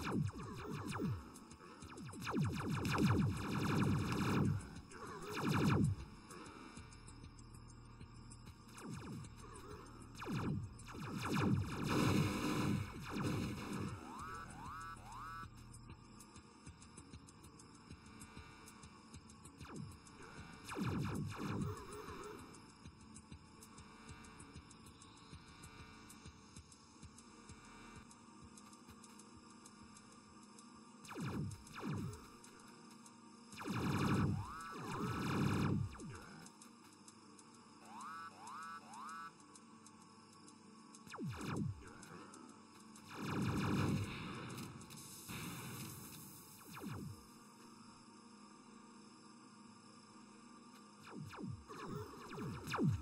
Thank you. Ooh.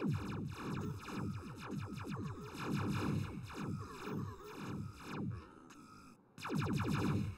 Thank you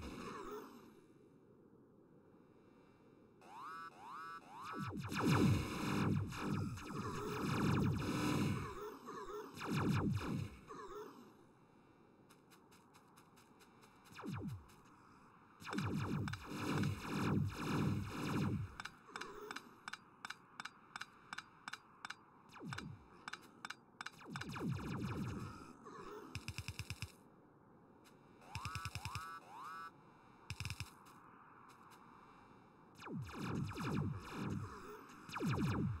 Thank you. Thank you.